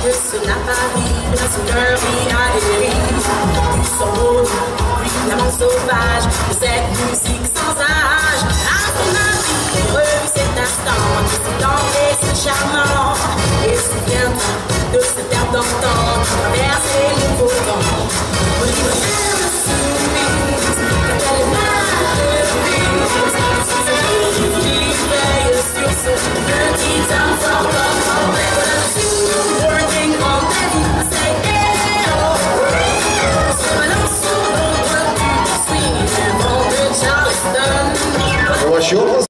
Bristol, à Paris, Brassoudeur, Villadéry. Son rôle, l'amour sauvage, de cette musique sans âge. À ton avis, heureux, c'est instant, c'est tendre et c'est charmant. Еще раз.